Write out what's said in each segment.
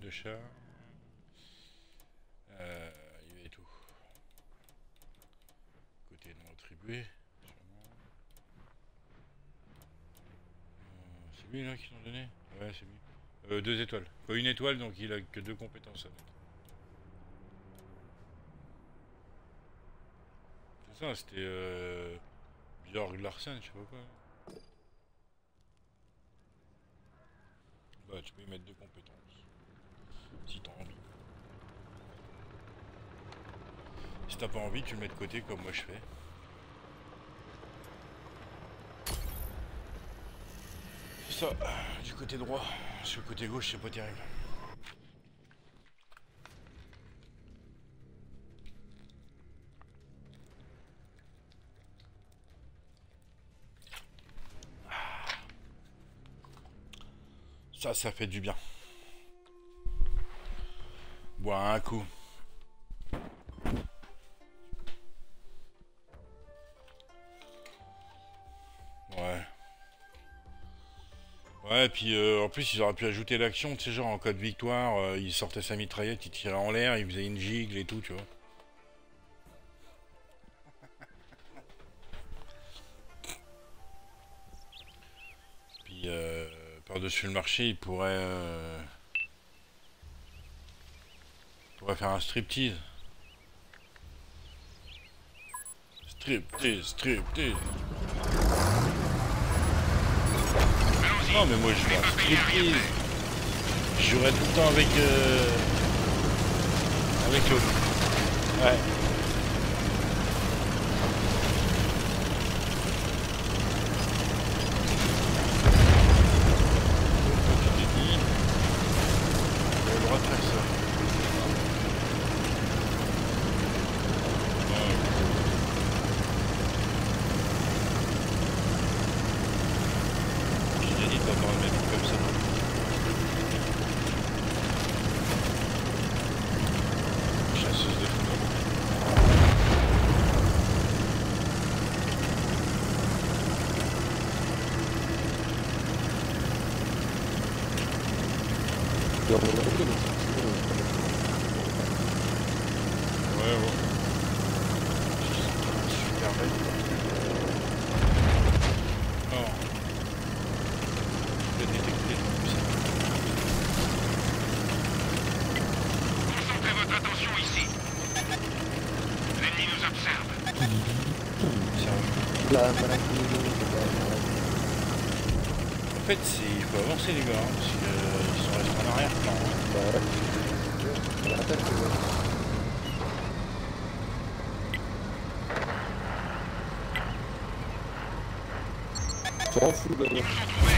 De chat. Euh, il avait tout. Côté non attribué. Euh, c'est lui là qui l'ont donné Ouais, c'est lui. Euh, deux étoiles. Une étoile, donc il a que deux compétences à mettre. Ça, c'était euh, Björg Larsen, je sais pas. Bah, tu peux y mettre deux compétences. Si t'as envie. Si t'as pas envie, tu le mets de côté comme moi je fais. Ça, du côté droit. Sur le côté gauche, c'est pas terrible. Ça, ça fait du bien. Boire un coup. Ouais. Ouais, puis euh, en plus, ils auraient pu ajouter l'action, tu sais, genre en cas de victoire, euh, il sortait sa mitraillette, il tirait en l'air, il faisait une gigle et tout, tu vois. Puis, euh, par-dessus le marché, il pourrait... il pourrait faire un striptease. Striptease, striptease. Non mais moi je vais un striptease. Je jouerai tout le temps avec... euh, avec l'autre. Ouais. Comme je t'ai dit, j'ai le droit de faire ça. Ouais. J'ai déjà dit de pas faire le même comme ça. Chasseuse de fous. Ouais, ouais. Super belle. Non. Je vais détecter tout ça. Concentrez votre attention ici. L'ennemi nous observe. Sérieux. En fait, il faut avancer les gars, そう的。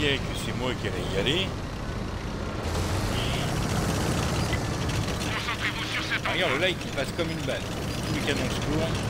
Que c'est moi qui allais y aller... Concentrez-vous sur cet Ah, regarde, le light il passe comme une balle. Tous les canons se courent.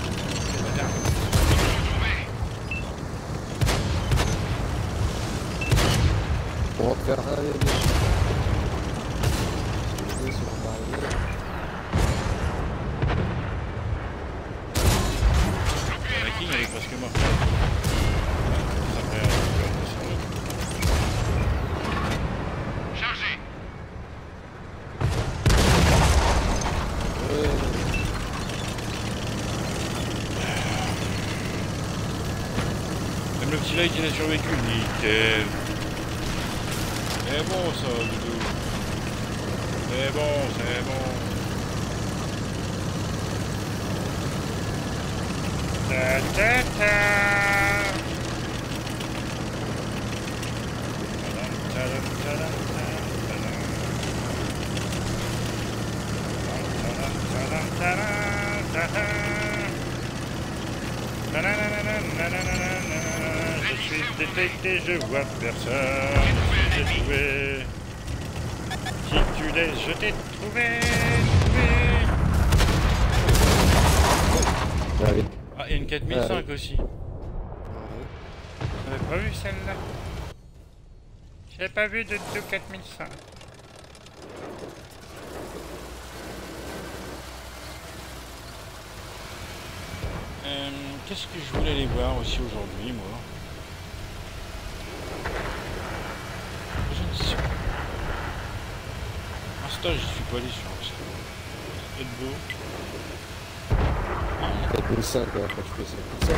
Je suis détecté, je vois personne. Je t'ai trouvé. Qui tu l'es, je t'ai trouvé. Ah, il y a une 4005 aussi. J'avais pas vu celle-là. J'avais pas vu de, de 4005. Euh, Qu'est-ce que je voulais aller voir aussi aujourd'hui, moi Je ne sais pas. Un stage, je suis pas allé sur un stage. C'est beau. 4005, hein, quand tu fais ça. 4005,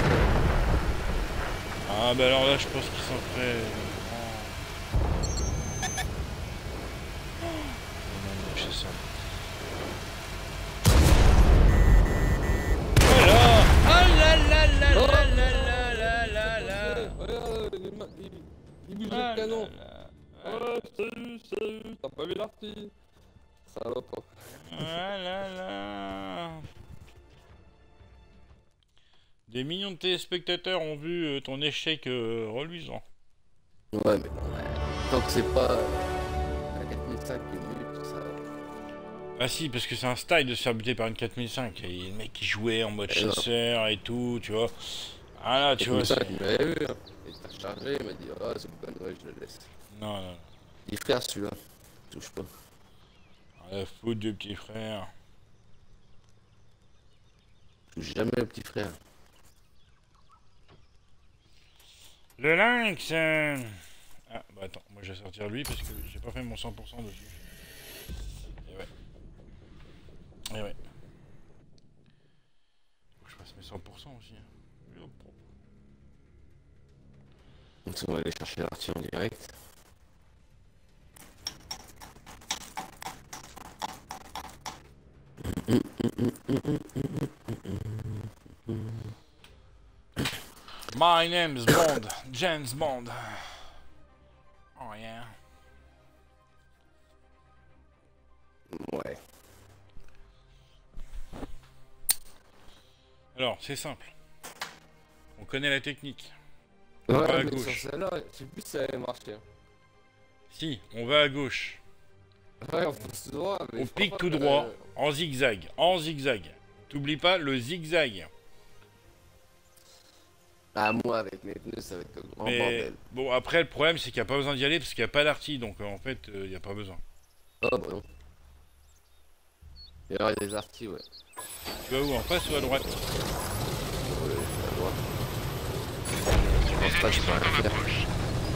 Ah bah alors là je pense qu'ils sont prêts. Oh. Non, non, c'est ça. Voilà Ah là là là Oh là là là là là là Regarde, il, ma- il, il bouge Ah le canon. là là. Ouais, salut, salut. T'as pas vu l'artille Salope. Ah là là Des millions de téléspectateurs ont vu euh, ton échec euh, reluisant. Ouais, mais tant que c'est pas la 4005 qui est venue, tout ça. Ah si, parce que c'est un style de se faire buter par une 4005. Et le mec qui jouait en mode Eh non. chasseur et tout, tu vois. Ah là, tu vois. 4005, c'est- il. Hein. Il t'a chargé, il m'a dit, ah, c'est bonne, ouais, je le laisse. Non, non. Il dit, frère, celui-là, touche pas. À la faute de petit frère. Touche jamais le petit frère. Le lynx euh, Ah, bah attends, moi je vais sortir lui parce que j'ai pas fait mon 100% dessus. Et ouais. Et ouais. Faut que je fasse mes 100% aussi. Donc, on va aller chercher l'artille en direct. My name is Bond. James Bond. Oh yeah. Ouais. Alors, c'est simple. On connaît la technique. Ouais, va à gauche. sur celle-là, je sais plus si ça avait marché. Si, on va à gauche. Ouais, on fonce tout droit. Mais On pique tout droit, en zigzag, en zigzag. T'oublies pas le zigzag. Ah, moi, avec mes pneus, ça va être un grand Mais bordel. bon, après, le problème, c'est qu'il n'y a pas besoin d'y aller parce qu'il n'y a pas d'arty, donc euh, en fait, euh, il n'y a pas besoin. Oh, bah non. Il y aura des artis, ouais. Tu vas où, en face ou à droite Ouais, à droite. Je Les pense pas que je faire.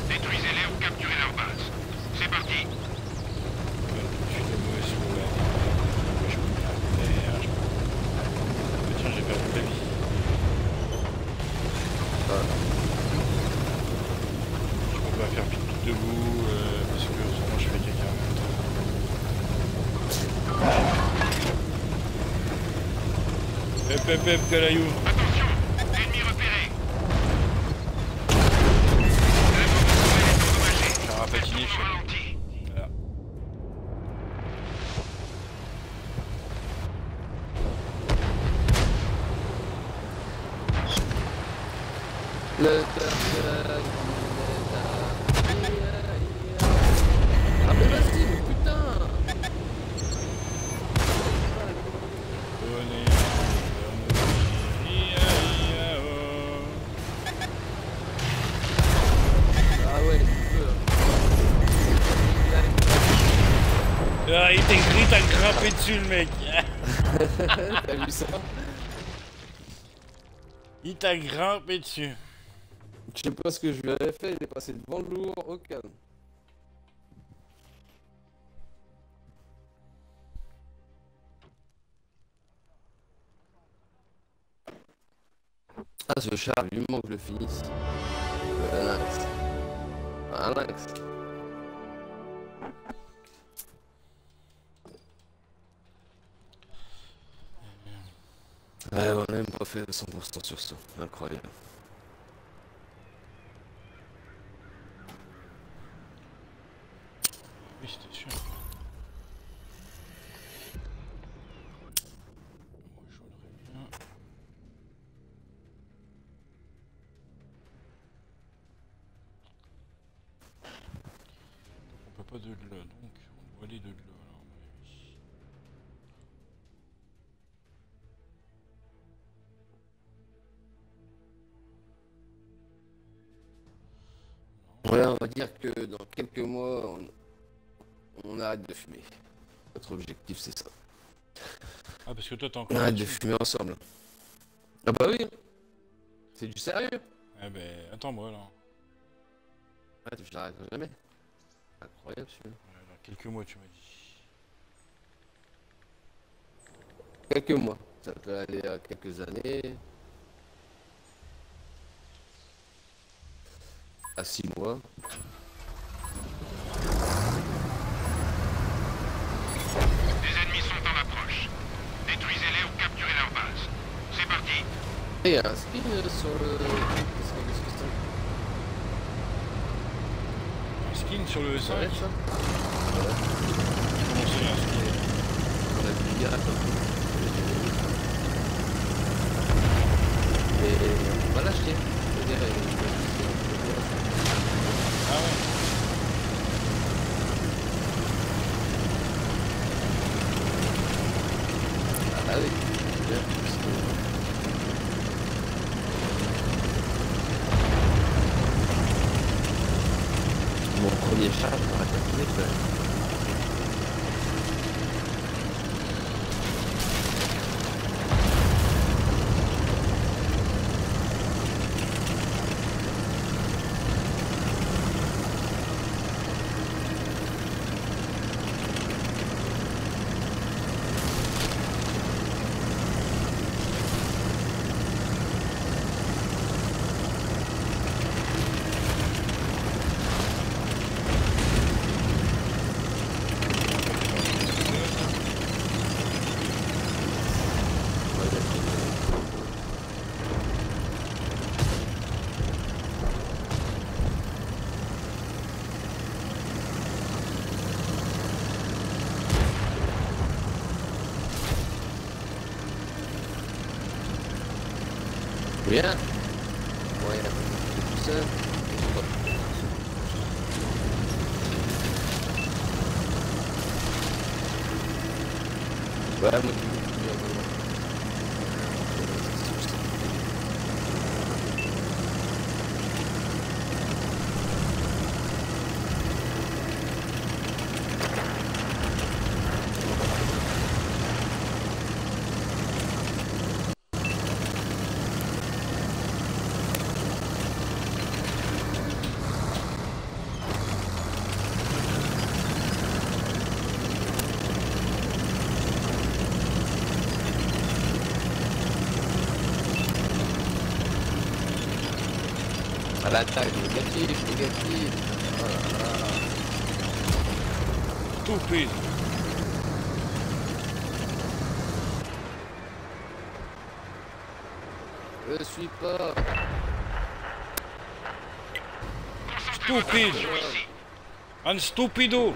Détruisez-les ou capturez leur base. C'est parti. Je suis de mauvaise foi. Je peux pas faire. je peux- Tiens, j'ai perdu la vie. Voilà. Je peux pas faire debout euh, parce que sinon je fais caca en même temps. Hep hep hep, Calayou. Il t'a grimpé dessus. Je sais pas ce que je lui avais fait, il est passé devant le lourd au calme. Ah ce char, vivement que je le finisse. Le lynx. Un. Ouais, on a même pas fait 100% sur ça, incroyable. Oui, c'était sûr. On peut pas de là, donc on doit aller de là. Ouais, on va dire que dans quelques mois, on, on arrête de fumer. Notre objectif, c'est ça. Ah, parce que toi t'es On encore arrête de fumer ensemble. Ah bah oui C'est du sérieux Eh ben, attends-moi là. Ouais, je l'arrêterai jamais. Incroyable celui-là. Ouais, dans quelques mois, tu m'as dit. Quelques mois. Ça peut aller à quelques années. À six mois. Des ennemis sont en approche. Détruisez-les ou capturez leur base. C'est parti. Et il y a un spin euh, sur le... Un skin sur le Ça 5 arrête ça Comment c'est un skin On a vu hier Et on va l'acheter. Ah ouais Bien. Ouais, tout ça. stupid! I'm stupido!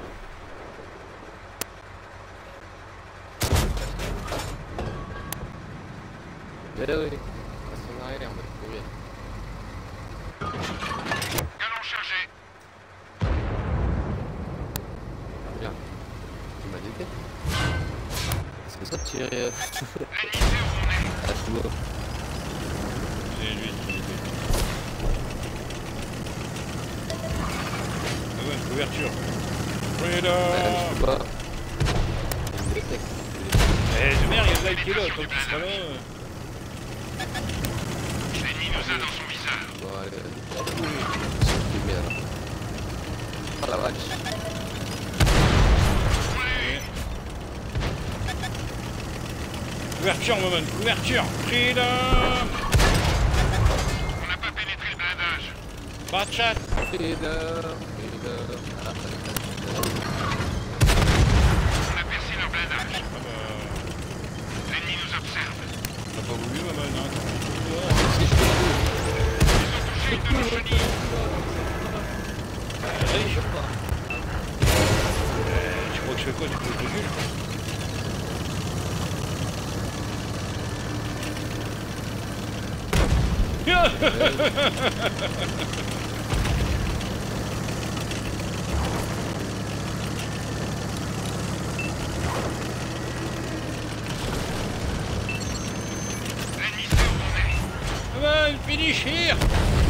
finishir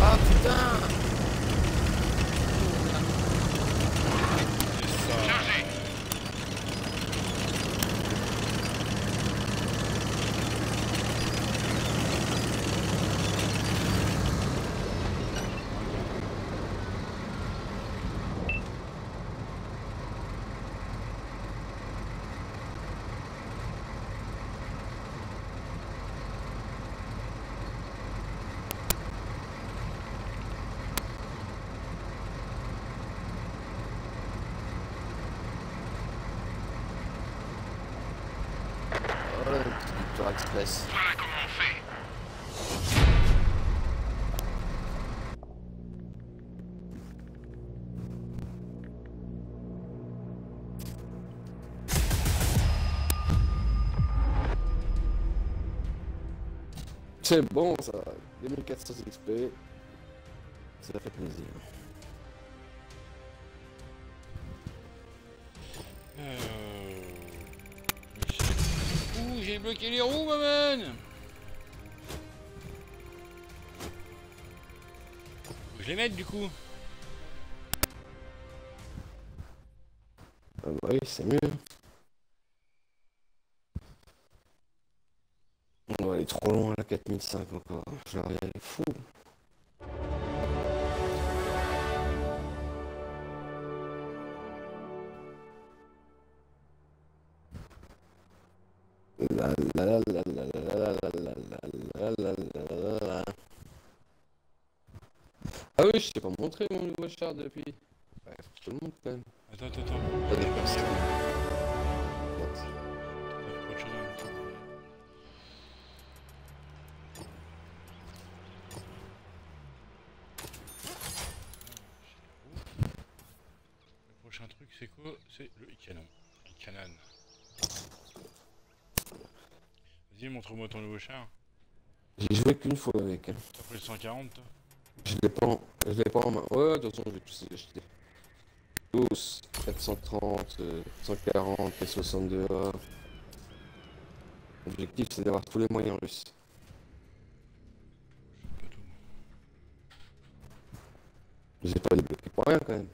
Ah putain. C'est bon ça, 2400 XP. Ça fait plaisir. Euh... Ouh, j'ai bloqué les roues, maman je les mette du coup. Ah bah oui, c'est mieux. trop loin la 4005 encore. Je regarde, fou. La, ah oui, je t'ai pas montré mon nouveau char depuis. Ouais, le montre quand même. Attends, attends, attends. Vas-y, montre-moi ton nouveau char. J'ai joué qu'une fois avec. T'as pris le 140, toi Je l'ai pas, en... je l'ai pas en main. Ouais, de toute façon, je vais tous les acheter. Tous, 430, euh, 140 et 62A. L'objectif, c'est d'avoir tous les moyens russes. Pas tout. Je les ai pas débloqués pour rien quand même.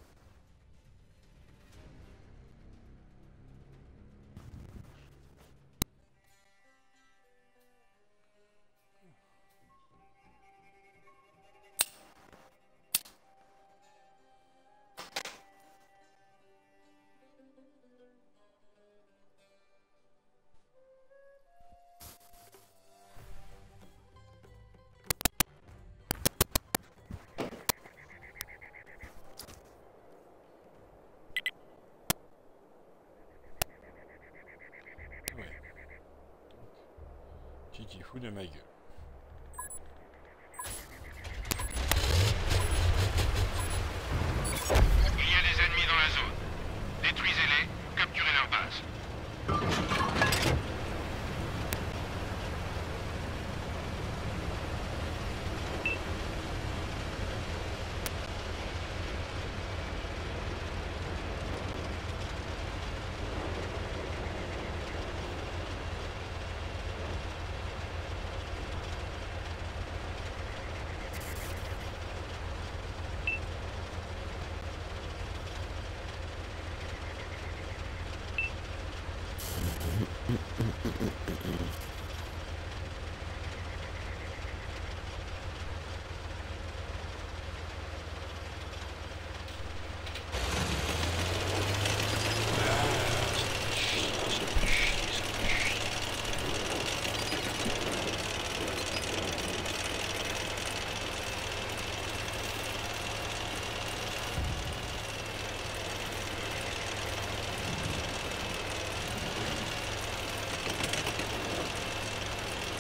Goedemiddag.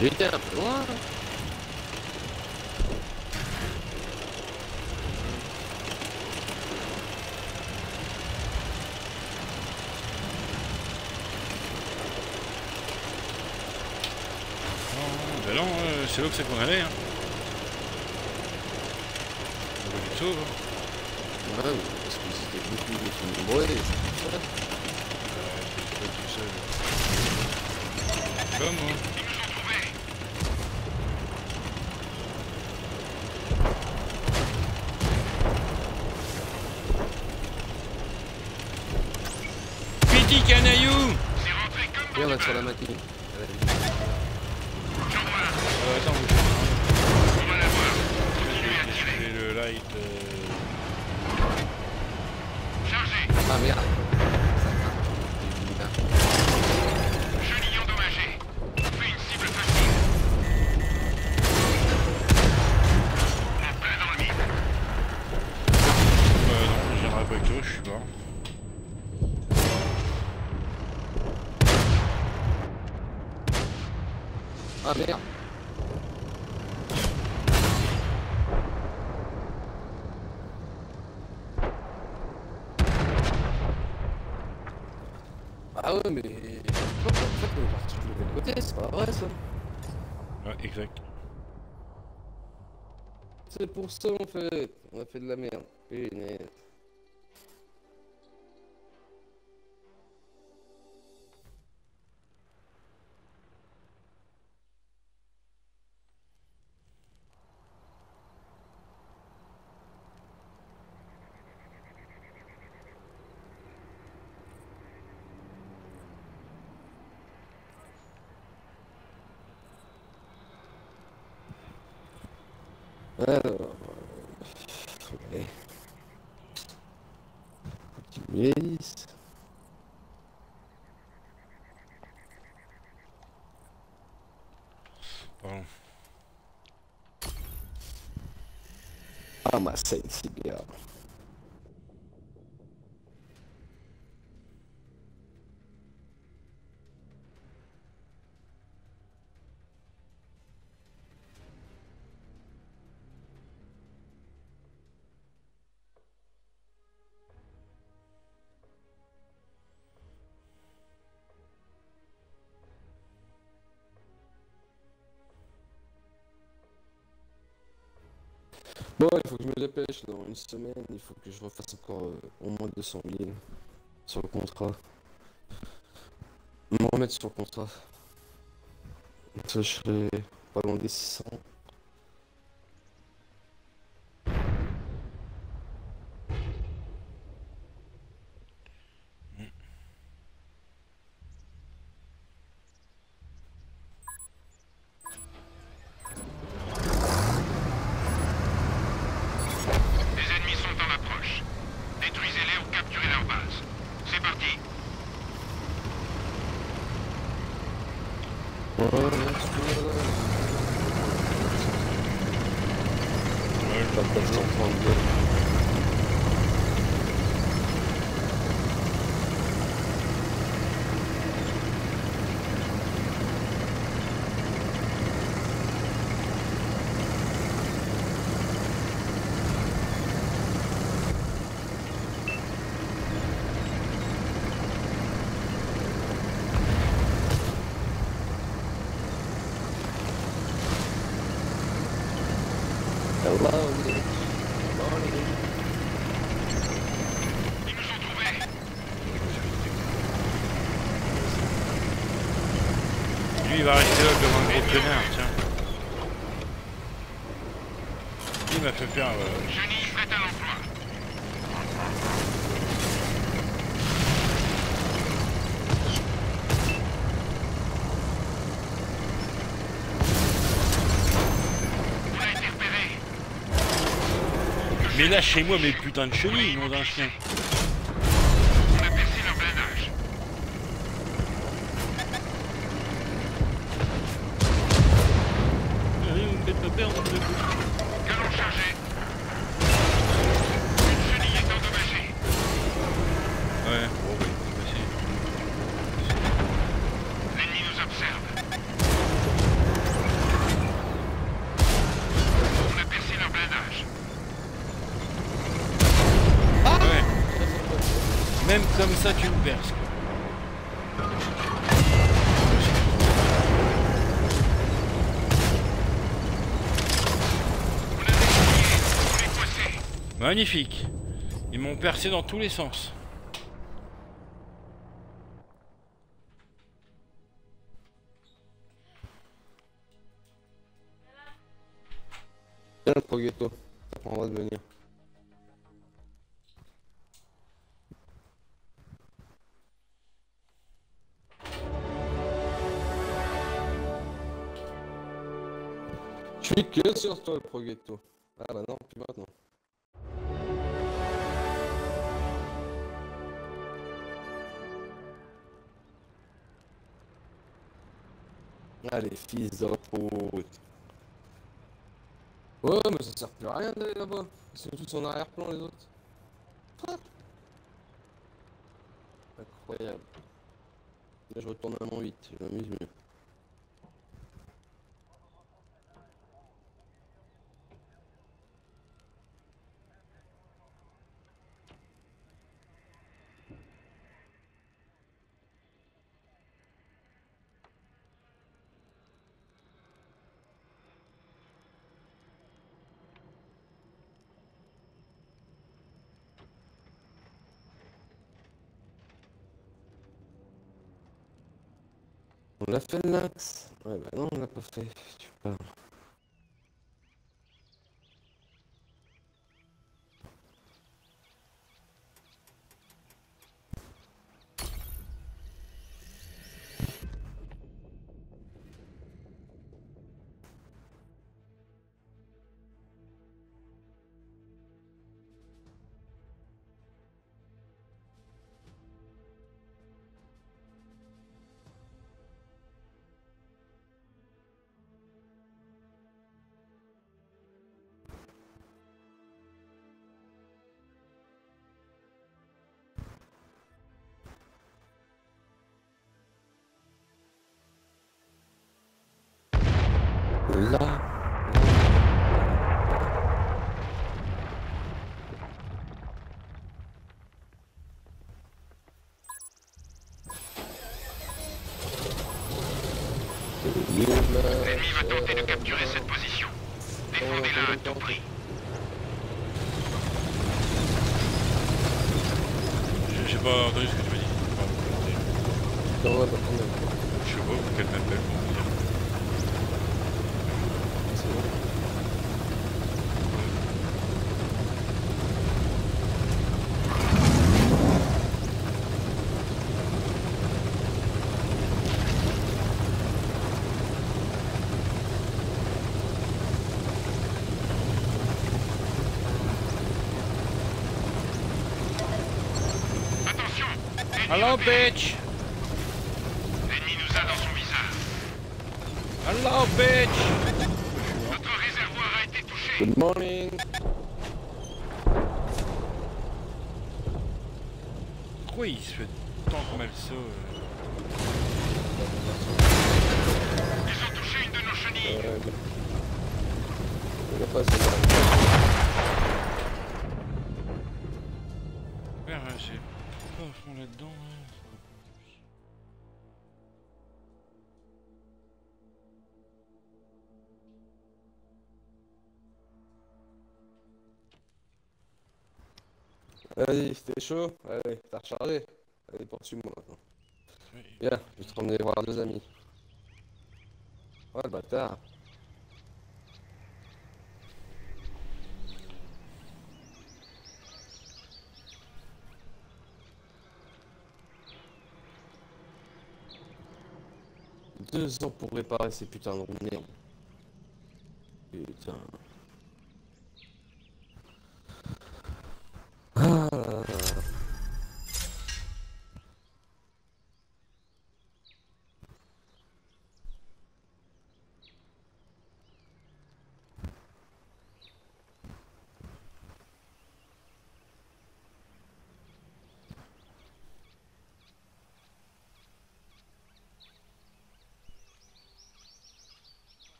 J'étais un peu loin. Hein. Oh, ben euh, c'est là que c'est qu'on allait. Pas du tout. Viens, on va sur la machine. Euh, attends, bouge On va l'avoir. Continuez à tirer. Je fais le light. euh, Chargez. Ah merde. Chenille endommagée. On fait une cible facile. En plein dans le mille. Euh, non, je viendrai pas avec toi, je suis pas. Ah merde. Ah ouais mais... En fait, on est parti du mauvais côté, c'est pas vrai ça. Ouais, exact. C'est pour ça en fait, on a fait de la merde. Punaise. Bon, il faut que je me dépêche dans une semaine, il faut que je refasse encore euh, au moins 200 000 sur le contrat. Me remettre sur le contrat. Ça, je serai pas loin des 600. Les ennemis sont en approche. Détruisez-les ou capturez leur base. C'est parti. Ouais, merci, voilà. Ouais, je Pas de 432. Hello, Nick. Morning. Ils nous ont trouvés. Lui, il va rester là comme un gros connard, tiens. Il m'a fait peur. euh, Chenille prête à l'emploi. On a été repéré. Mais là, chez moi, mes putains de chenilles, nom d'un chien. Magnifique. Ils m'ont percé dans tous les sens. le pro ghetto. On va devenir. Je suis que sur toi le pro ghetto. Ah bah non, plus maintenant. Allez, fils de repute. Ouais, mais ça sert plus à rien d'aller là-bas. Ils sont tous en arrière-plan les autres. Ah. Incroyable. Là, je retourne à mon 8, je m'amuse mieux. L'a fait l'axe Ouais bah non on l'a pas fait, tu parles. Hello bitch L'ennemi nous a dans son visage. Hello bitch Notre réservoir a été touché. Good morning. Pourquoi il se fait tant que mal ça euh? Ils ont touché une de nos chenilles. Euh, fond là-dedans. hein. Vas-y, c'était chaud Allez, t'as rechargé Allez, poursuis-moi maintenant. Viens, je vais te ramener voir deux amis. Ouais, le bâtard. Deux ans pour réparer ces putains de roues. Putain. Ah là là.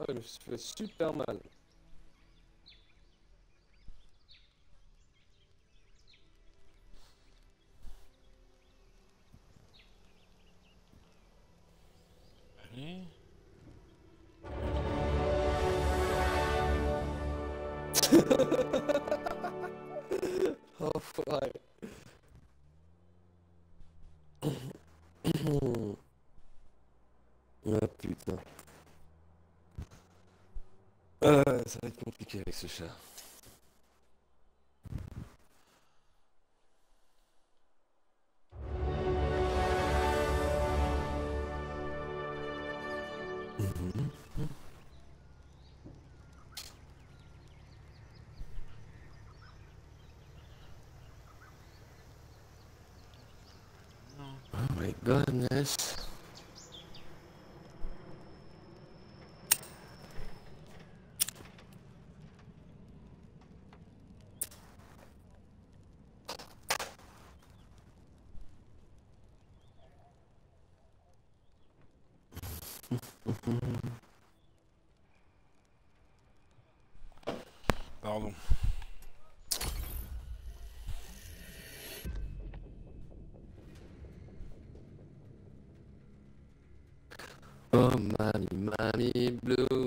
Ah, je me fait super mal. Avec ce chat. Oh, mommy, mommy blue.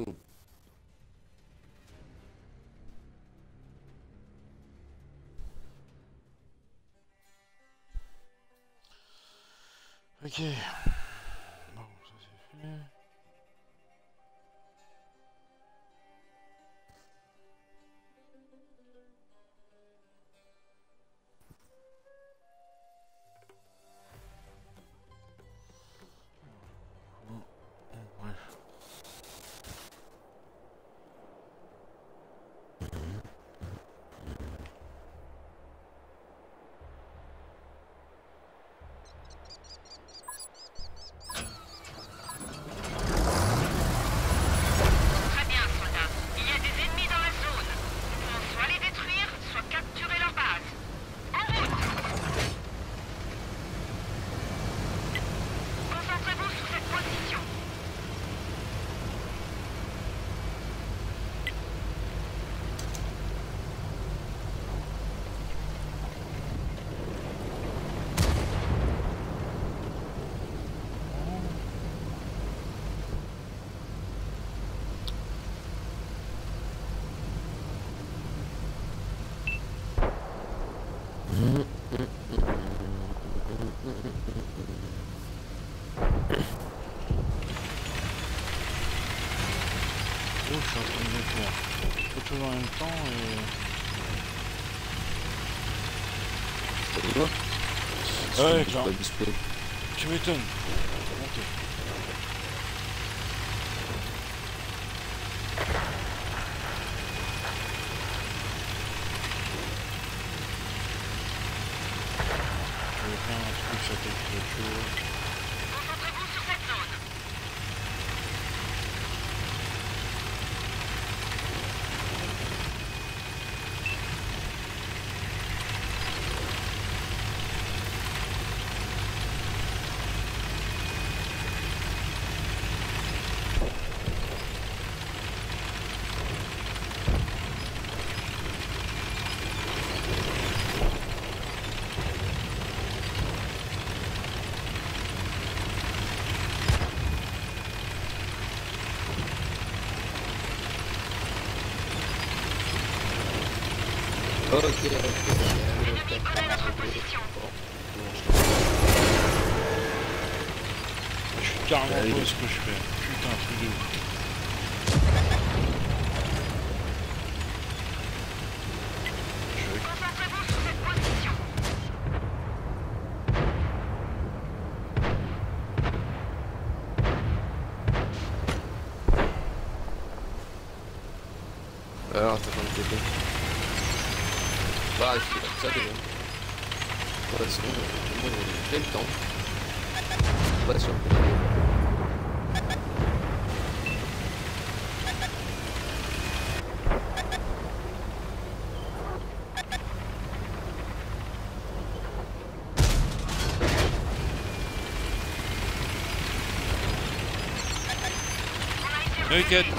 Ouais, clairement. Tu m'étonnes. Ok, ok. Notre position. Je suis carrément pas ce que je fais.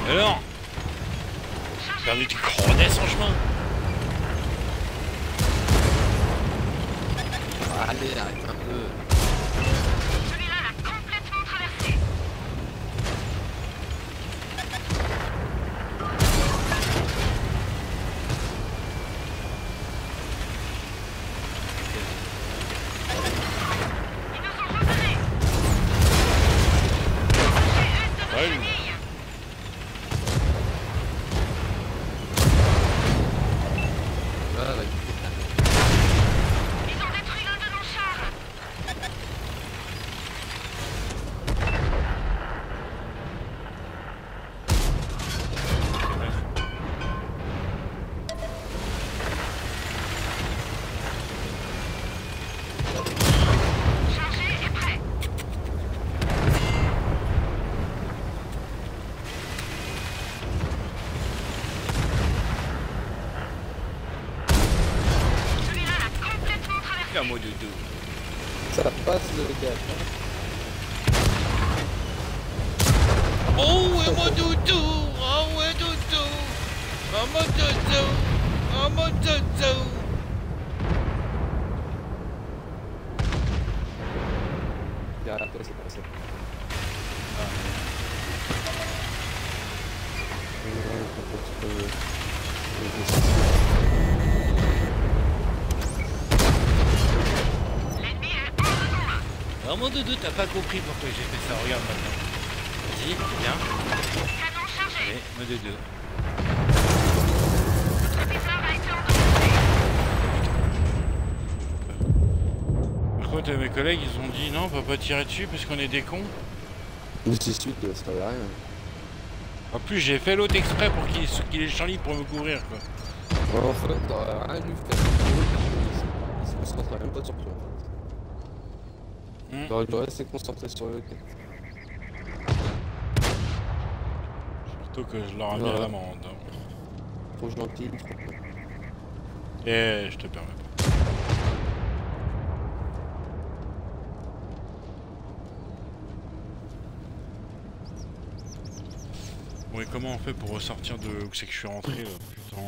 Alors Perdu du. Là, mon doudou. Ça passe le gars. Oh, eh, ouais, mon doudou. Oh, eh, ouais, doudou. Oh, mon doudou. Oh, mon doudou. Mon doudou, t'as pas compris pourquoi j'ai fait ça. Regarde maintenant. Vas-y, viens. Canon chargé. Allez, mon doudou. Par contre, mes collègues, ils ont dit non, on peut pas tirer dessus parce qu'on est des cons. Mais c'est suite, ça va rien. En plus, j'ai fait l'autre exprès pour qu'il qu'il ait le champ libre pour me couvrir, quoi. En fait, t'aurais rien dû faire. Il se concentre même pas sur toi. T'aurais dû rester concentré sur le quai. Surtout que je leur ai mis à l'amende. Trop gentil, trop. Eh, je te permets pas. Bon, et comment on fait pour ressortir de où c'est que je suis rentré là? Putain.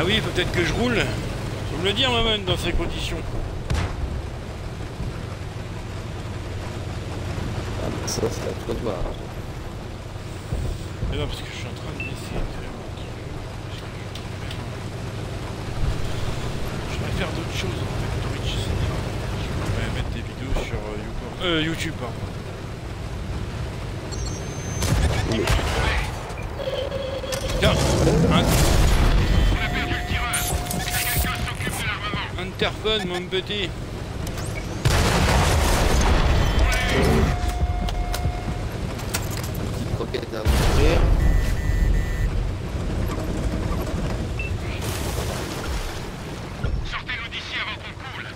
Ah oui, peut-être que je roule. Faut me le dire, maman, dans ces conditions. Ah, mais ça, c'est à toi de voir. Mais non, parce que je suis en train de laisser. Je vais faire d'autres choses en fait. Twitch, Je vais mettre des vidéos sur euh. Euh, YouTube, pardon. mon petit. Croquette. Sortez-nous d'ici avant qu'on coule.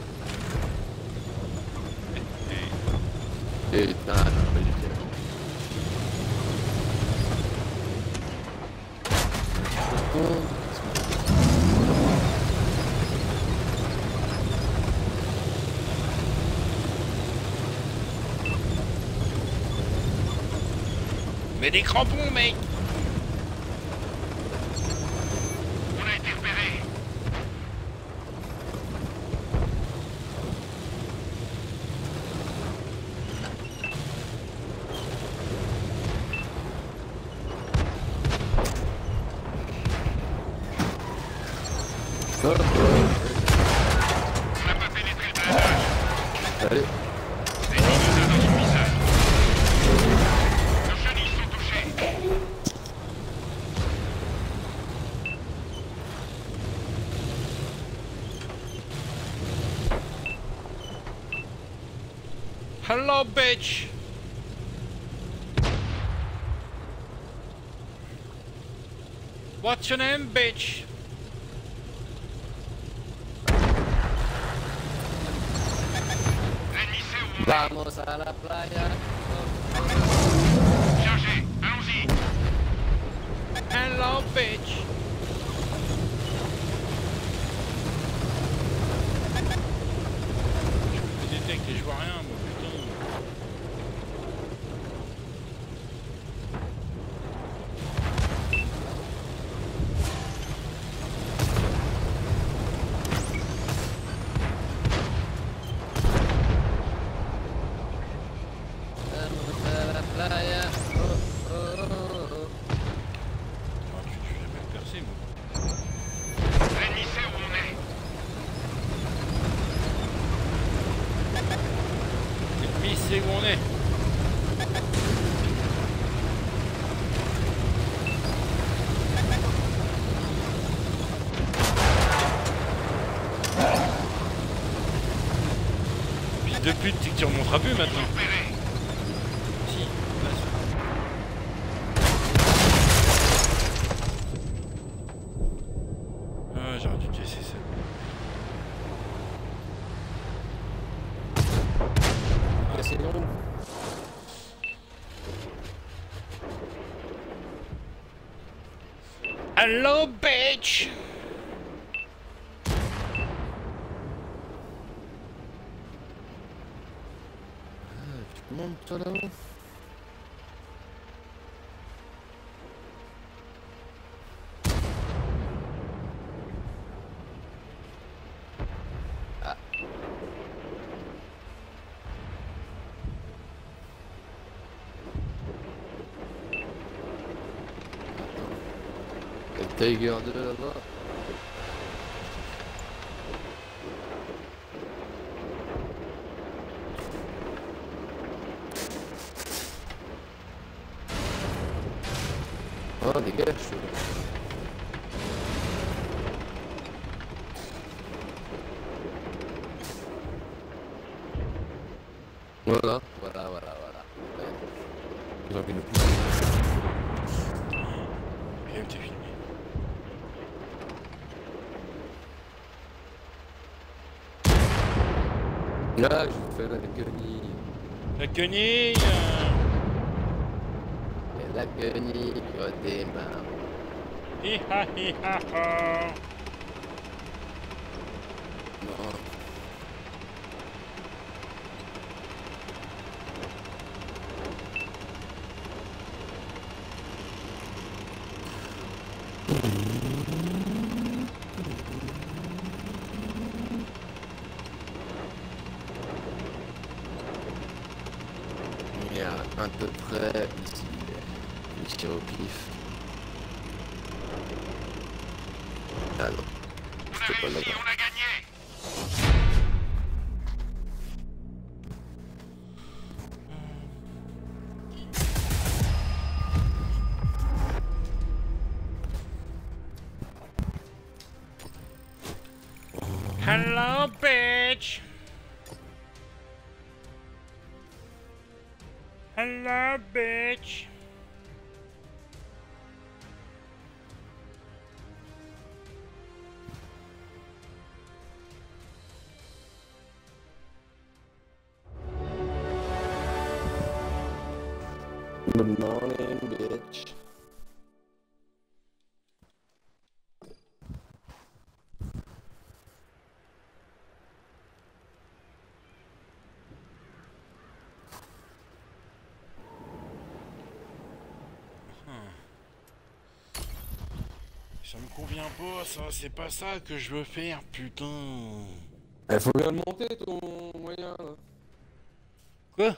des crampons, mec. Hello, bitch! What's your name, bitch? Vamos a la playa. Hello, bitch! They go under the Là, je vous fais la guenille. La guenille euh. la guenille redémarre. Hi ha hi ha ha Ça me convient pas, ça, c'est pas ça que je veux faire, putain. Il faut bien le monter ton moyen là. Quoi?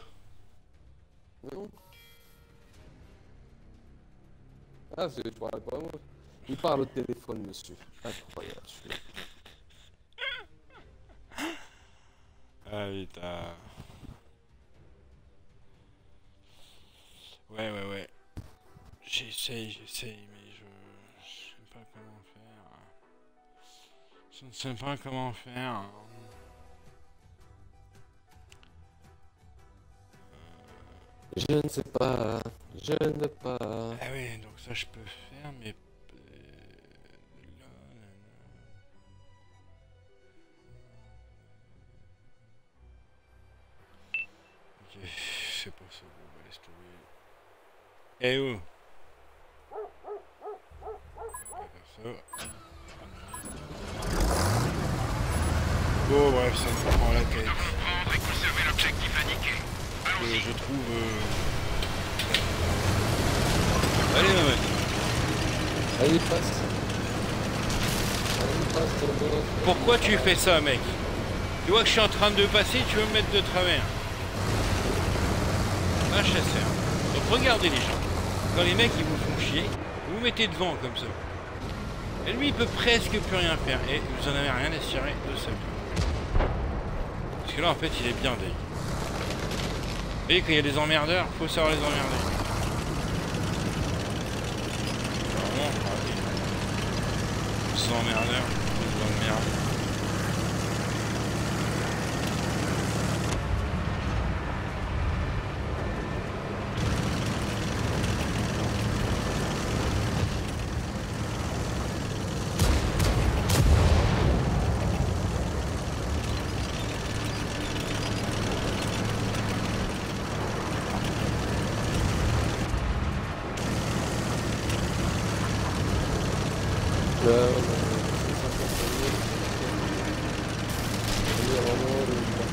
Non Ah, c'est- je parlais pas moi. Il parle au téléphone, monsieur. Incroyable. celui-là. Ah putain. Ouais, ouais, ouais. J'essaye, j'essaye, Je ne sais pas comment faire. Je ne sais pas. Je ne pas. Ah oui, donc ça je peux faire, mais... euh. Ok, c'est pas ça, bon, bah laisse tomber. Eh oh On va faire ça. Bon bref, ça me prend la tête. Euh, je trouve... euh, Allez, maman. Allez, passe. Allez, passe, ton bonhomme. Pourquoi tu fais ça, mec? Tu vois que je suis en train de passer, tu veux me mettre de travers? Un chasseur. Donc regardez les gens. Quand les mecs ils vous font chier, vous vous mettez devant comme ça. Et lui il peut presque plus rien faire. Et vous en avez rien à cirer de sa vie. Parce que là en fait il est bien deg. Vous voyez quand il y a des emmerdeurs, faut savoir les emmerder. Ces emmerdeurs, des emmerdes. Là, on a- c'est ça qu'on fait. On est à l'endroit où il va.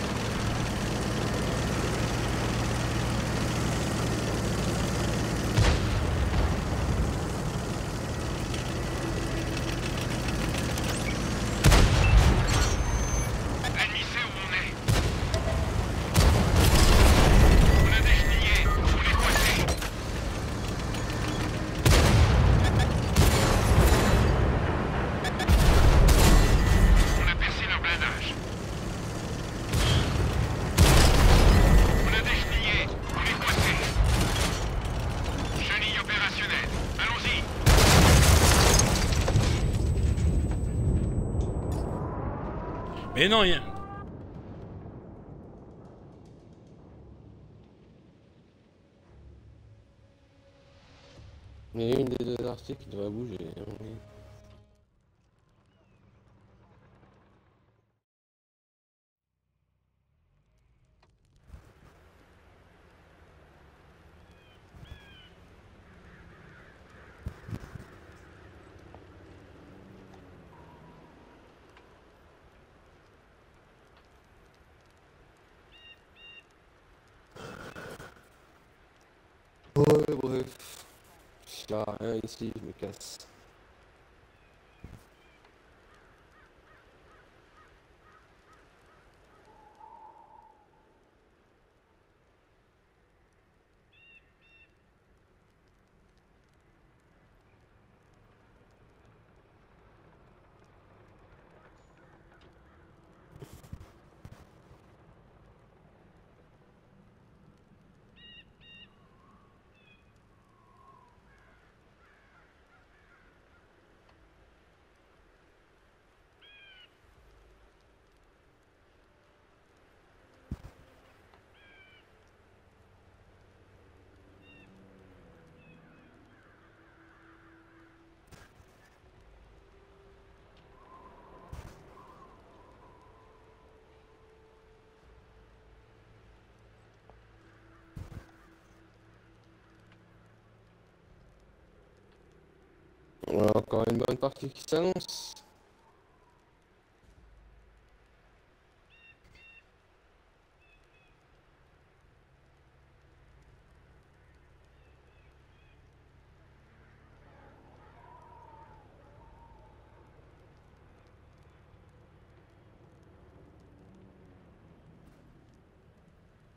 L'ennemi sait où on est. On a des chenillés. On est coincés. On a percé leur blindage. On a des chenillés. On est coincés. Chenille opérationnelle. Allons-y. Mais non, il y a... Il y a une des deux articles qui devrait bouger. Hein, oui. Ouais, bref. Il Encore une bonne partie qui s'annonce.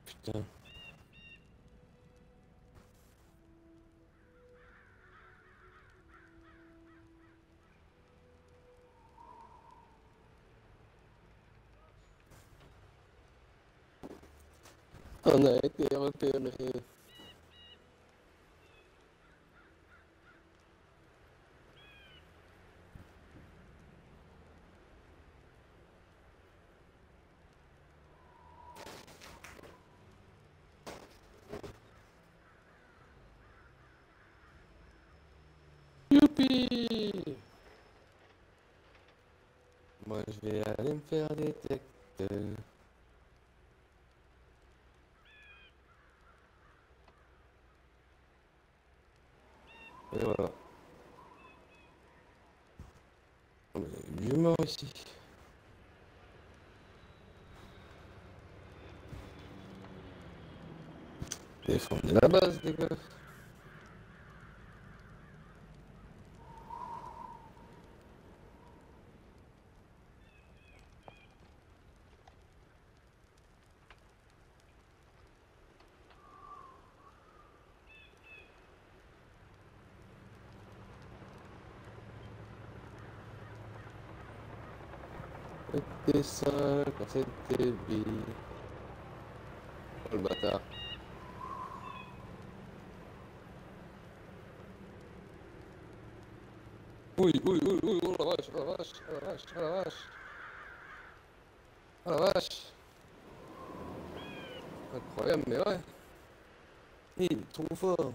Putain. On a été repéré. Youpi Moi je vais aller me faire détecter. Et voilà. On est mieux mort ici. Défendez C'était ça quand c'était vie. Oh le bâtard. Oui, oui, oui, oui, oh la vache, oh la vache, oh la vache, oh la vache. Oh la vache. Incroyable, mais ouais. Il est trop fort.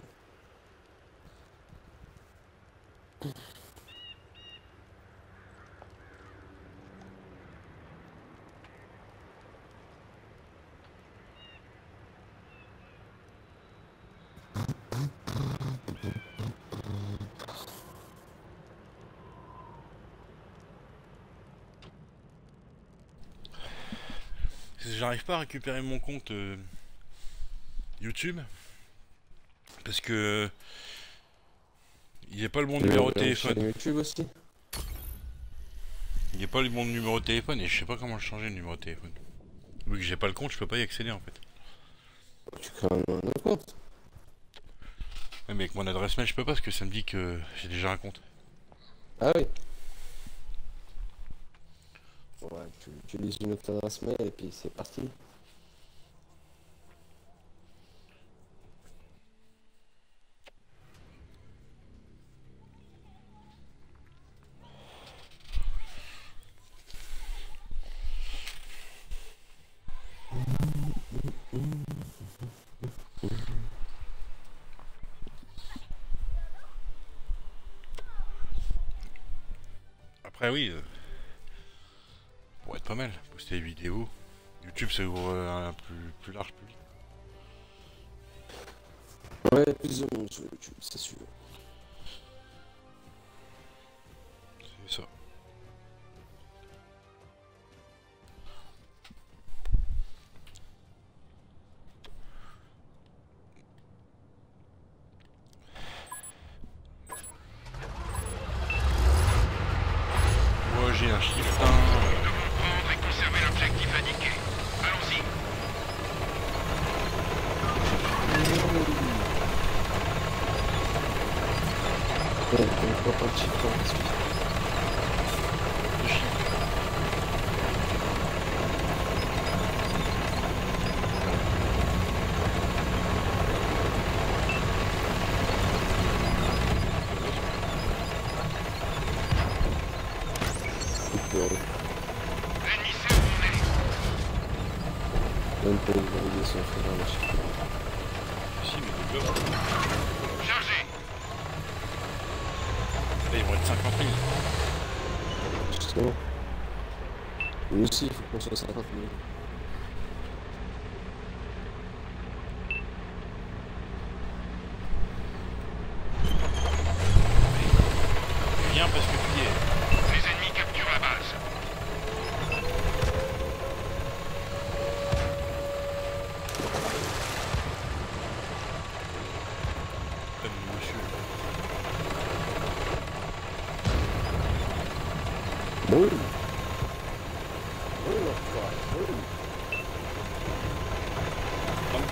J'arrive pas à récupérer mon compte euh, YouTube parce que il n'y a pas le bon numéro de téléphone. YouTube aussi. Il n'y a pas le bon numéro de téléphone et je sais pas comment changer le numéro de téléphone. Vu que j'ai pas le compte, je peux pas y accéder en fait. Tu crées un, un autre compte. Ouais, mais avec mon adresse mail, je peux pas parce que ça me dit que j'ai déjà un compte. Ah oui. Ouais, tu utilises une autre adresse mail et puis c'est parti. Des vidéos. YouTube, ça ouvre un plus, plus large public. Ouais, plus de monde sur YouTube, c'est sûr. C'est ça.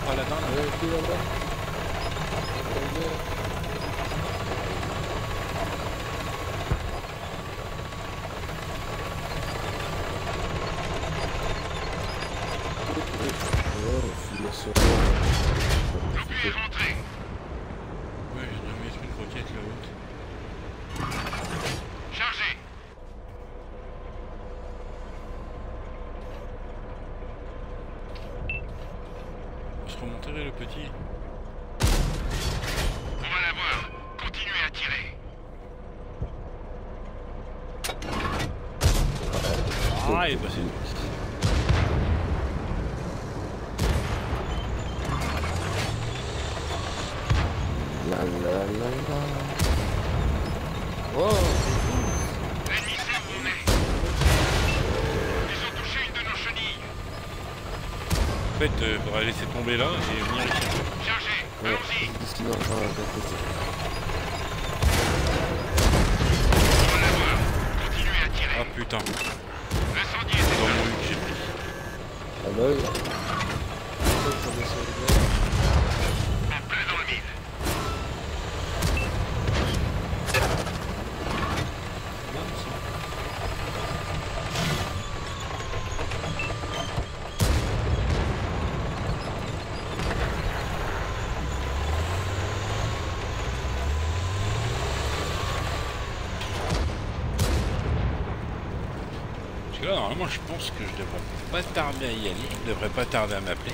kaleden. Evet, bir orada. Öyle. fait, euh, il laisser tomber là et venir ici. pas tarder à y aller. Il devrait pas tarder à m'appeler.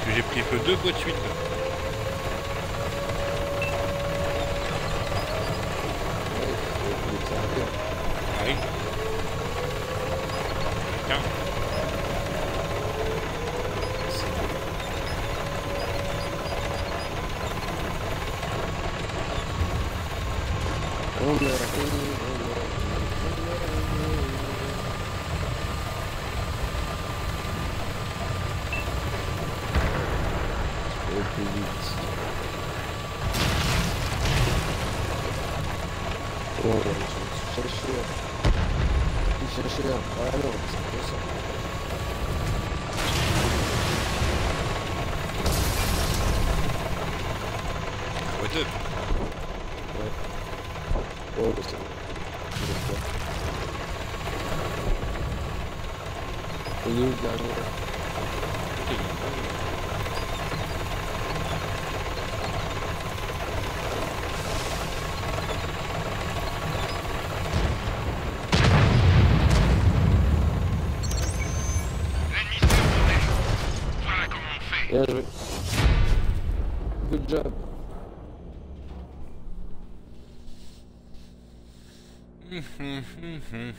parce que j'ai pris feu deux fois de suite. Là. Comme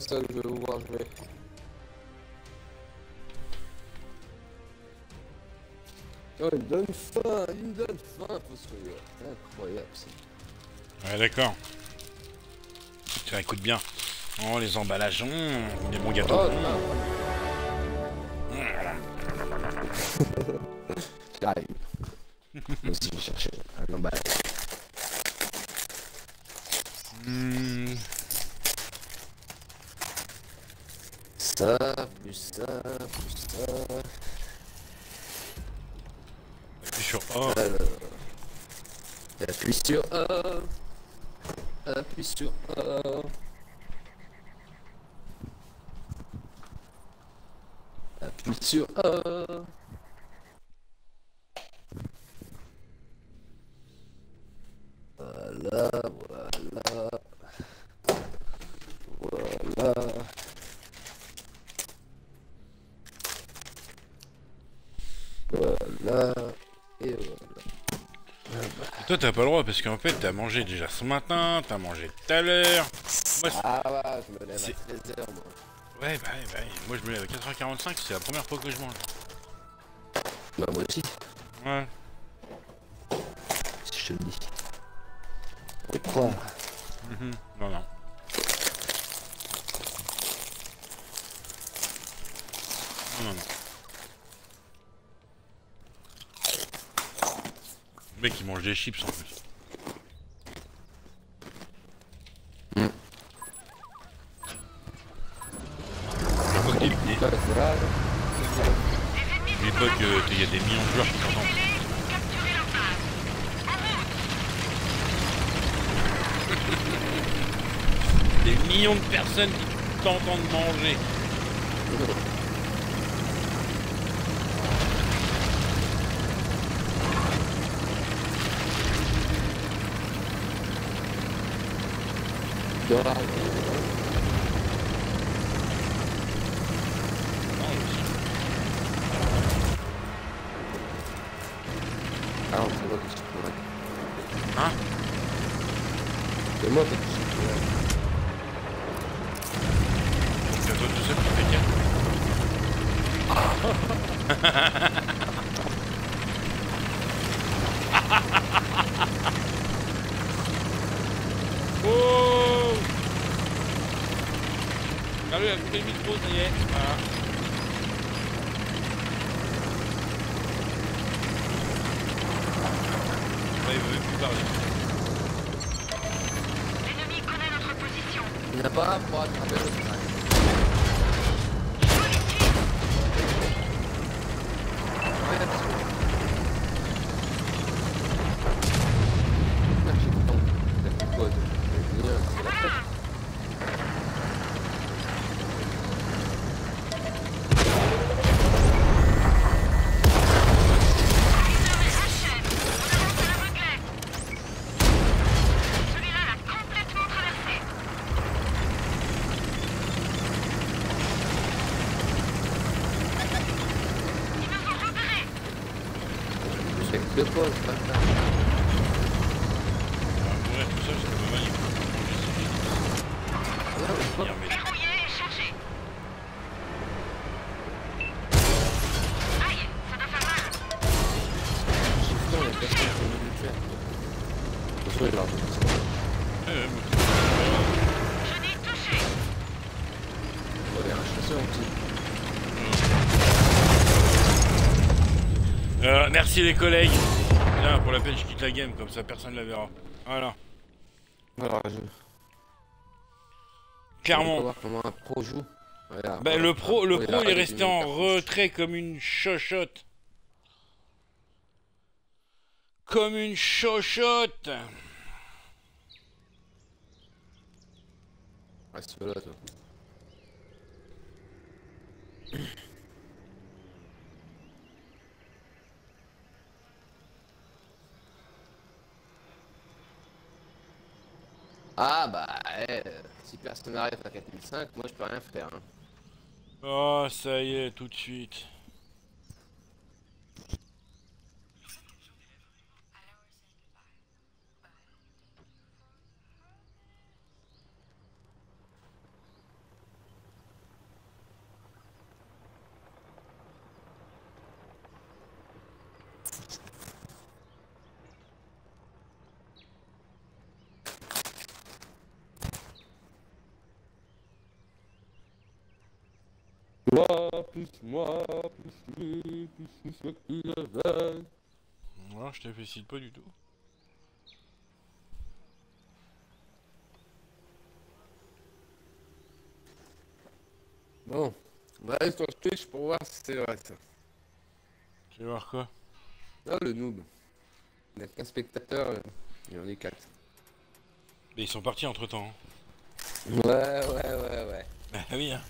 ça, je vais voir, je vais. Oh, il me donne faim, il me donne faim, faut Incroyable, ça. Ouais, d'accord. Tiens, écoute bien. Oh, les emballages, hmm, les bons gâteaux. Oh, Mais si vous cherchez un emballage. Ça, plus ça, plus ça. Appuie sur A. Alors, sur A. Appuie sur A. Appuie sur A. toi, t'as pas le droit parce qu'en fait, t'as mangé déjà ce matin, t'as mangé tout à l'heure. Ah ouais, je me lève à 13h moi. ouais, bah, ouais, bah, moi je me lève à 4h45, c'est la première fois que je mange. Bah moi aussi, Ouais. si je te le dis. On va te croire. Mhm. Non, non. Non, non, non. Le mec il mange des chips en plus. L'époque, il- il- dans la euh, il y a des millions de joueurs qui s'entendent. Des millions de personnes qui t'entendent manger. Dora. Ah, on se voit que tu pourrais. Hein C'est moi que tu pourrais. C'est à toi tout seul qui fais quatre. oh Salut, à couper le micro, ça y est. Voilà. Ouais, il veut même plus parler. L'ennemi connaît notre position. Il n'y en a pas un pour attraper le train. Joli tir. Ouais, là-dessus. Ah, j'ai le temps. T'as fait quoi, toi Je vais venir, c'est la fête. Rainer et Hachette. On avance à l'aveuglette. Celui-là l'a complètement traversé. Ils nous ont repérés. Je sais que deux fois, c'est pas ça. Mourir tout seul, c'est pas mal. il faut manger ses chips. Ouais, mais pas. Dire, mais- Verrouillé et chargé. Aïe, ça doit faire mal. J'ai faim, il y a personne qui veut me le faire. Attention, il a l'argent. Ouais, ouais, moi, Je n'ai touché. On va vers un chasseur aussi. Euh, merci les collègues. Là, pour la peine, je quitte la game, comme ça personne la verra. Voilà. Alors, je. Clairement. voir comment un pro joue. Regarde, Bah, voilà. le pro, le a pro, il est resté en retrait comme une chochotte. Comme une chochotte. C'est là, toi. Ah bah, eh, si personne n'arrive à 4005, moi je peux rien faire. Hein. Oh, ça y est, tout de suite. Moi, plus moi, plus lui, plus plus plus. Moi, je félicite pas du tout. Bon, bah, sur Twitch pour voir si c'est vrai ça. Tu vas voir quoi? Ah, le noob. Il y a 15 spectateurs, euh, il y en a 4. Mais ils sont partis entre temps. Ouais, ouais, ouais, ouais. Bah oui, hein.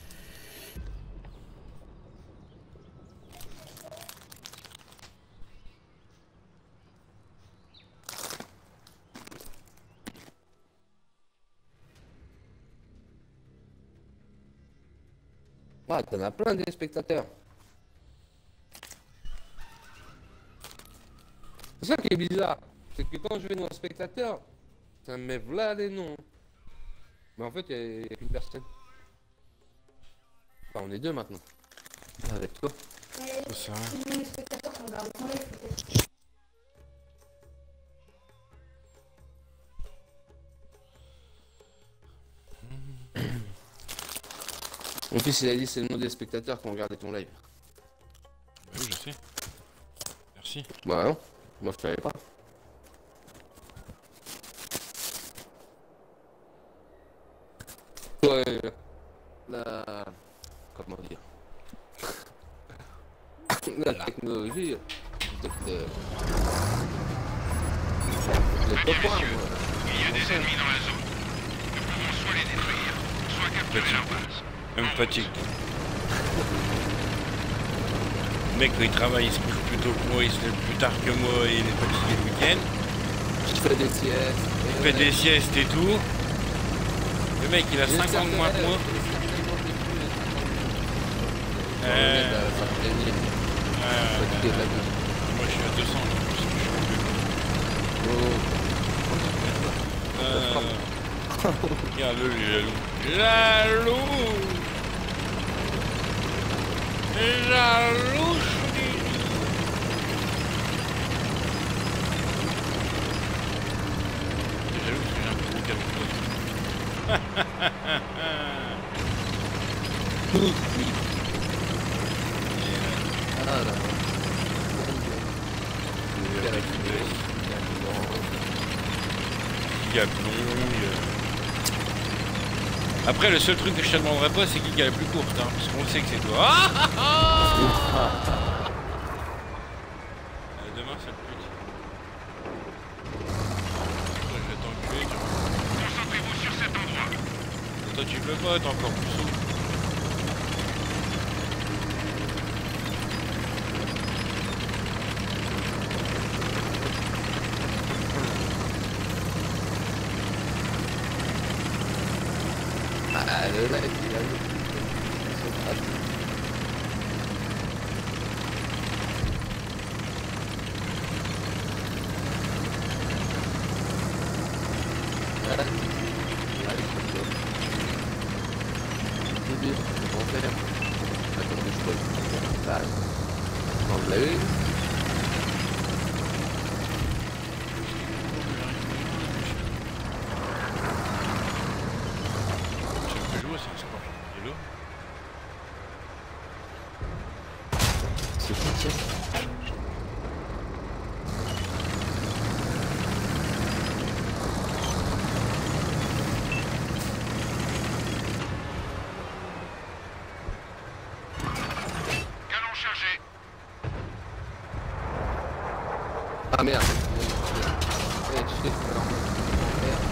Ouais, t'en as plein des spectateurs. C'est ça qui est bizarre. C'est que quand je vais dans le spectateur, ça me met voilà les noms. Mais en fait, il n'y a, qu'une personne. Enfin, on est deux maintenant. Avec toi. C'est ça. Les spectateurs qui Mon fils, il a dit c'est le nom des spectateurs qui ont regardé ton live. Oui, je sais. Merci. Bah non, moi je savais pas. Ouais, la... Comment dire? La technologie... De... messieurs. moi. Il y a des ennemis dans la zone. Nous pouvons soit les détruire, soit capturer leur base. Le mec, quand il travaille, il se couche plus tôt que moi, il se lève plus tard que moi, et il est fatigué le week-end. Je fais des siestes. Il fait des siestes et tout. Le mec, il a 5 ans de moins que moi. Euh, moi, je suis à 200, là, en plus, je suis plus. Euh, Regarde-le, il est jaloux. Jaloux Jaloux, je dis. T'es jaloux parce que j'ai un peu de calme avec toi. Ah là. Giga Plon, il y a- Après, le seul truc que je te demanderais pas, c'est qui qui a la plus courte, hein, parce qu'on sait que c'est toi. Ah, Euh, Demain, c'est le pute. Toi, je vais t'enculer. Concentrez-vous sur cet endroit. Et Toi, tu peux pas, t'es encore plus saut. Ah, le mec, il a eu. C'est pratique. Allez. Allez, c'est bon. C'est bien, c'est bon faire. Attends, je peux. Ça, j'en ai une. Tu peux jouer, c'est un sport. Hello C'est tout ça. Canon chargé. Ah merde. Eh, tu sais, alors. Merde.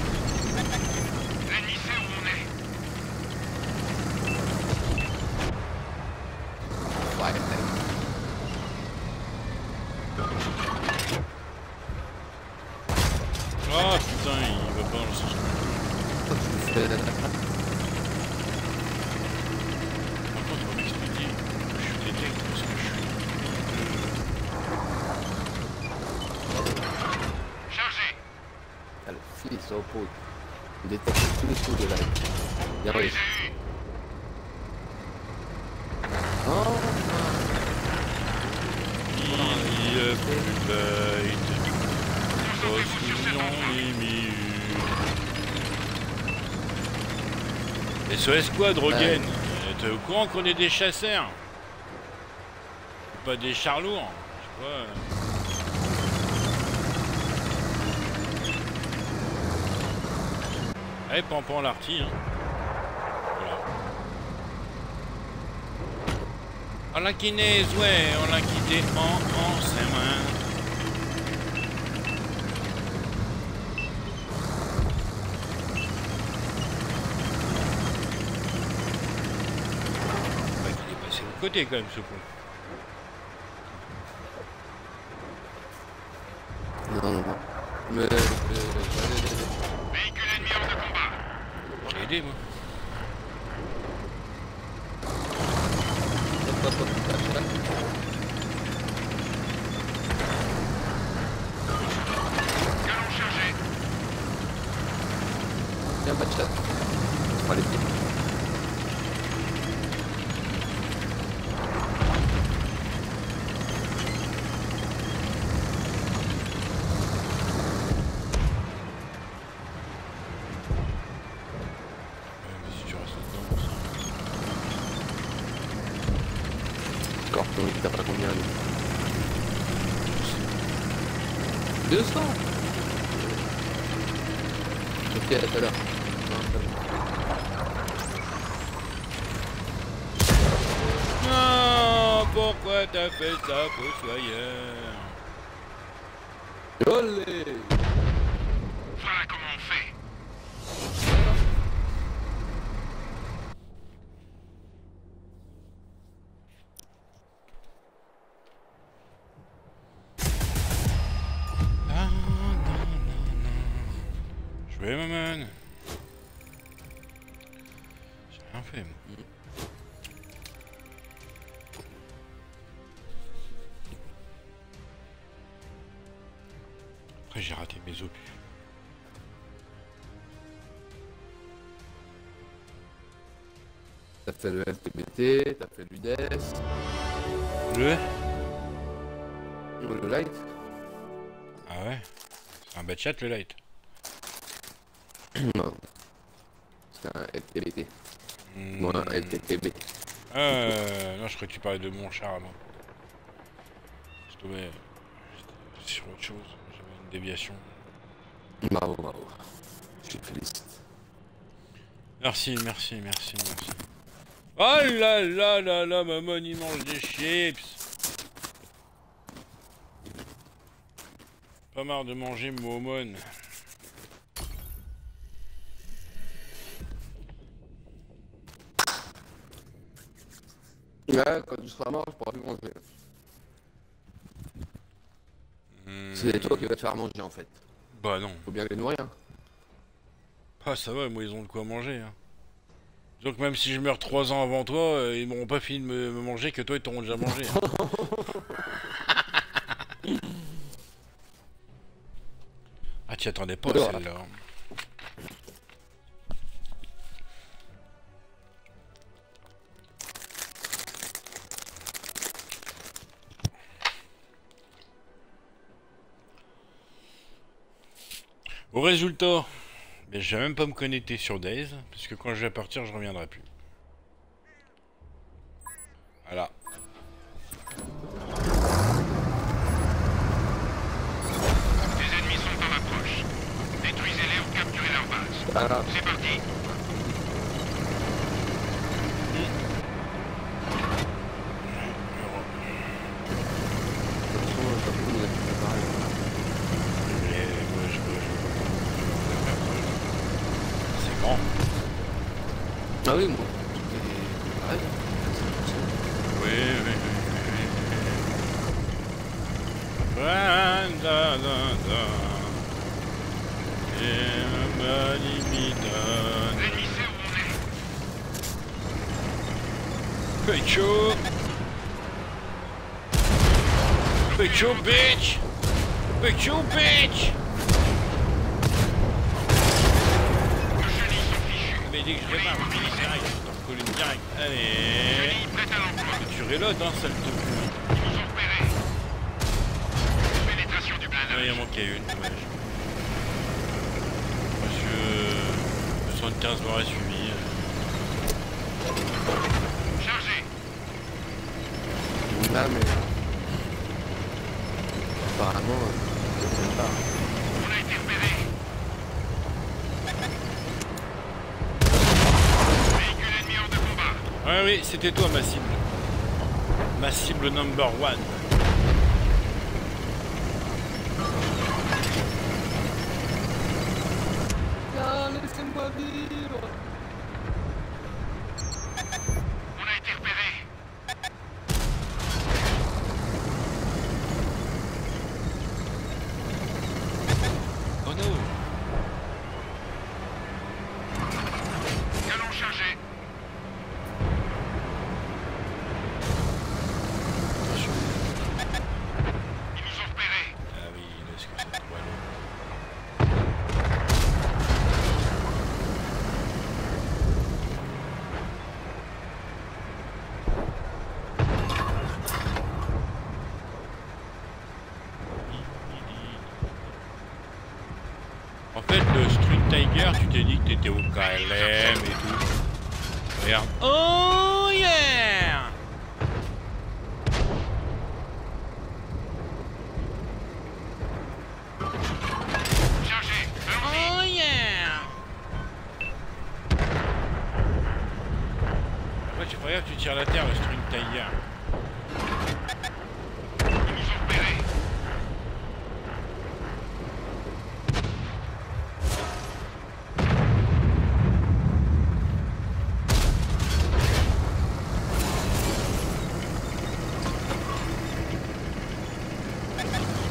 L'ennemi sait où on est. Ouais, Oh putain, il va pas dans le sens. ouais. Par contre, faut m'expliquer. Je suis détecte parce que je suis. Chargé. Ah, le fils au pot. Il détecte tous les coups de la Bien Je les réussi. ai eus. Oh, Il est plus bête. Concentrez-vous sur cet endroit. SOS Squad, Rogen. Euh, T'es au courant qu'on est des chasseurs Pas des chars lourds Je sais pas. euh. Allez, Pampan l'arty, hein. Voilà. On l'a quitté, ouais, on l'a quitté en, en ses mains. Bah, qu'il est passé de l'autre côté quand même ce con. non, non, non. Mais, euh, allez, Véhicule ennemi hors de combat. J'ai aidé moi. pas de chat. C'est pas les pieds. Ouais, mais si tu restes dedans, ça... Encore, ton t'as pas combien lui 200 Ok, à tout à l'heure. Non, c'est bon. Non, pourquoi t'as fait le LTBT, t'as fait l'UDES, Le le light. Ah ouais C'est un bad chat, le light. non. C'est un LTBT. Hmm. Non, un LTTB. Euh, non, je croyais que tu parlais de mon char à moi. Je tombais j'étais sur autre chose. J'avais une déviation. Bravo, bravo. Je te félicite. Merci, merci, merci, merci. Oh là là là là, maman, il mange des chips. Pas marre de manger Momon. Ouais, quand tu seras mort, je pourrai plus manger. Hmm. C'est toi qui vas te faire manger en fait. Bah non. Faut bien les nourrir. Ah ça va, moi ils ont de quoi manger. Hein. Donc même si je meurs 3 ans avant toi, euh, ils m'auront pas fini de me, me manger que toi ils t'auront déjà mangé. hein. ah tu attendais pas Alors. celle-là. Au résultat, mais je vais même pas me connecter sur Days, parce que quand je vais partir, je reviendrai plus. Voilà. Les ennemis sont en approche. Détruisez-les ou capturez leur base. Voilà. C'est parti. De toute façon, je t'en fous, on a tout préparé. Mais ouais, je peux- je- C'est grand. Ah oui, moi. Tout est pareil. Oui, oui, oui, oui. Ah, da, da, da. Et ma limita. L'ennemi sait où on est. Pecho! Pecho, bitch! Pecho, bitch! Nos chenilles sont fichues. Mais dès que je démarre, je finis direct, je t'en direct. Allez! Tu reload, hein, sale te pue. Ils nous ont repérés. Pénétration du Ouais, il en manquait une, dommage. Monsieur... 75 m'aurait suivi. Chargé. Là, mais. Apparemment, euh, pas. On a été repérés. Véhicule ennemi hors de c'était toi ma cible. Ma cible number one. Ah, laissez-moi vivre On a été repérés. Oh no Canon chargé. Ils nous ont repérés. Ah oui, laisse que ça toi, Tiger, tu t'es dit que t'étais au KLM et tout. Regarde. Oh yeah Chargé. Allons-y. Oh yeah Ouais, tu regardes, tu tires la terre, le string Tiger. Ils nous ont repérés.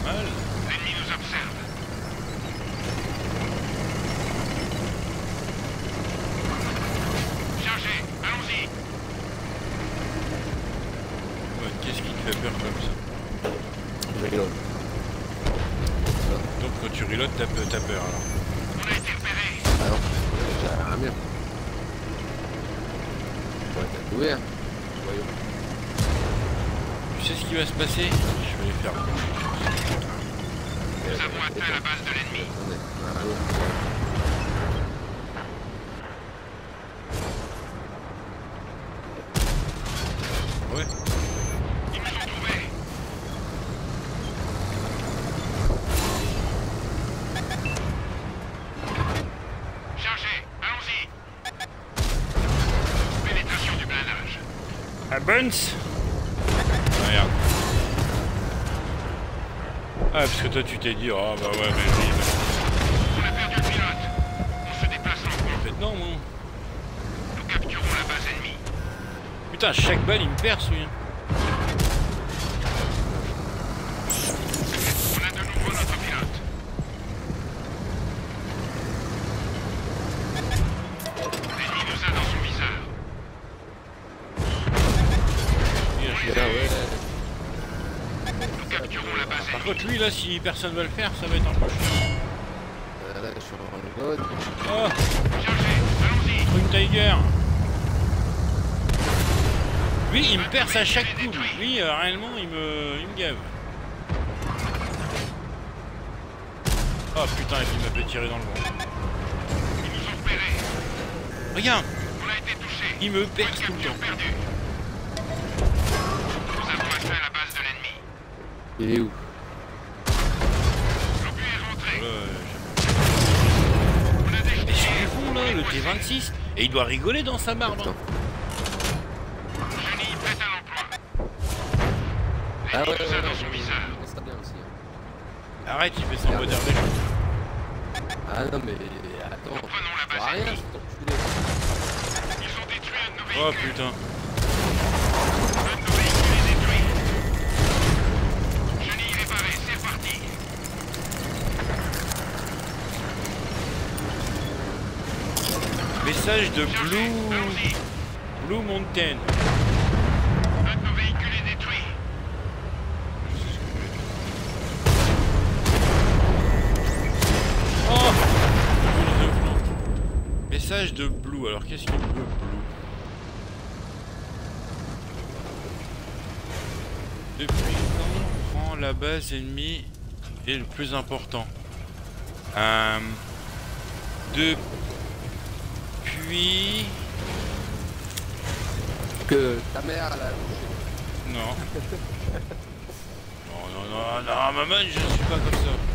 Mal. L'ennemi nous observe. Chargé. Allons-y. Ouais, Qu'est-ce qui te fait peur comme ça Je reload. Donc quand tu reloads, t'as peur, t'as peur alors. On a été repérés. Ah non, j'ai rien bien. Ouais, t'as couvert. Voyons. Tu sais ce qui va se passer Je vais les faire. Nous avons atteint la base de l'ennemi. Attendez. Ah, ouais. Ouais. Ils nous ont trouvés. Chargé. Allons-y. Pénétration du blindage. Ah, Regarde. Ah, parce que toi tu t'es dit, oh bah ouais, mais lui, On a perdu le pilote. On se déplace en fait, non. Nous capturons la base ennemie. Putain, chaque balle il me perce, lui. Contre, lui là, si personne va le faire, ça va être un peu chiant. Euh, Là, je suis en reload. Oh, Chargé. Allons-y. Tiger Lui, il me perce à chaque coup. Lui, euh, réellement, il me, il me gave. Oh putain, et puis il m'a fait tirer dans le vent. Ils nous ont repérés. Regarde, On a été touchés. il me perce tout le Capture temps. perdue. Nous avons atteint la base de l'ennemi. Il est où? Fond là, le T26, et il doit rigoler dans sa hein. L'emploi. Ah ouais, L'ennemi ouais, nous a ouais, dans son ouais, viseur. ouais, ça bien aussi. hein. Arrête, il fait son mode. Ah non, mais attends. Nous prenons la Je vois base rien, ennemie. cet enculé. Ils ont détruit un de nos Oh putain. Message de. Blue. Blue Mountain. Oh. Message de Blue. Alors qu'est-ce qu'il veut Blue? Depuis quand on prend la base ennemie est le plus important euh, Depuis... Que ta mère, a Non. Non, non, non, non, maman, je suis pas comme ça.